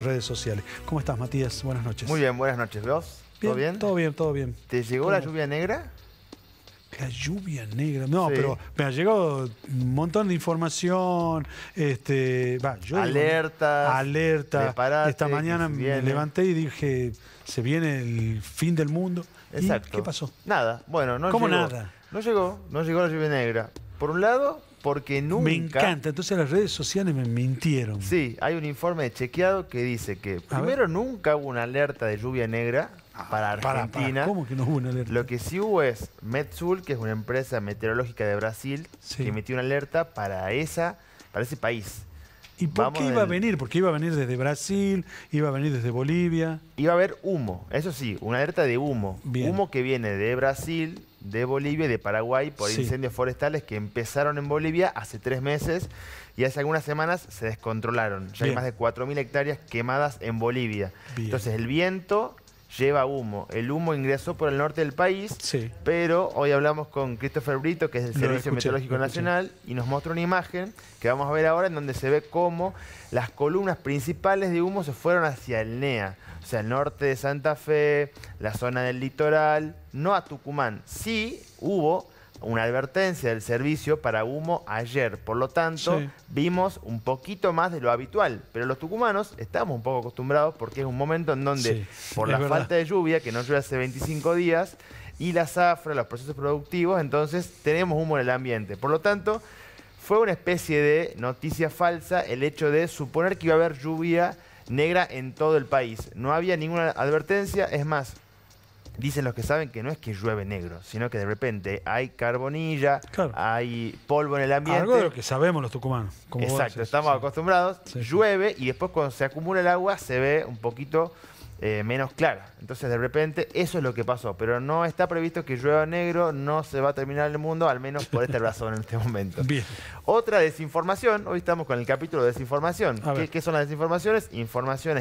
redes sociales. ¿Cómo estás, Matías? Buenas noches. Muy bien, buenas noches. ¿Vos? ¿Todo bien? Todo bien, todo bien. ¿Te llegó la lluvia negra? La lluvia negra. No, pero me ha llegado un montón de información. Este, yo alerta. alerta. Esta mañana me levanté y dije, se viene el fin del mundo. Exacto. ¿Qué pasó? Nada. Bueno, no ¿Cómo llegó. nada? No llegó, no llegó la lluvia negra. Por un lado, porque nunca... Me encanta, entonces las redes sociales me mintieron. Sí, hay un informe chequeado que dice que primero nunca hubo una alerta de lluvia negra ah, para Argentina. ¿Cómo que no hubo una alerta? Lo que sí hubo es Metsul, que es una empresa meteorológica de Brasil, que emitió una alerta para, esa, para ese país. ¿Y por qué iba a venir? Porque iba a venir desde Brasil, iba a venir desde Bolivia. Iba a haber humo, eso sí, una alerta de humo. Humo que viene de Brasil, de Bolivia y de Paraguay por incendios forestales que empezaron en Bolivia hace tres meses y hace algunas semanas se descontrolaron. Ya hay más de 4.000 hectáreas quemadas en Bolivia. Entonces el viento lleva humo. El humo ingresó por el norte del país, pero hoy hablamos con Christopher Brito, que es del Servicio Meteorológico Nacional, y nos muestra una imagen que vamos a ver ahora en donde se ve cómo las columnas principales de humo se fueron hacia el NEA, o sea, el norte de Santa Fe, la zona del litoral, no a Tucumán. Sí hubo una advertencia del servicio para humo ayer. Por lo tanto, vimos un poquito más de lo habitual. Pero los tucumanos estamos un poco acostumbrados porque es un momento en donde, por la falta de lluvia, que no llueve hace 25 días, y la zafra, los procesos productivos, entonces tenemos humo en el ambiente. Por lo tanto, fue una especie de noticia falsa el hecho de suponer que iba a haber lluvia negra en todo el país. No había ninguna advertencia, es más, dicen los que saben que no es que llueve negro, sino que de repente hay carbonilla, hay polvo en el ambiente. Algo de lo que sabemos los tucumanos. Exacto, estamos acostumbrados, llueve y después cuando se acumula el agua se ve un poquito eh, menos clara. Entonces de repente eso es lo que pasó, pero no está previsto que llueva negro, no se va a terminar el mundo, al menos por esta razón en este momento. Bien. Otra desinformación, hoy estamos con el capítulo de desinformación. ¿Qué, ¿Qué, son las desinformaciones? Informaciones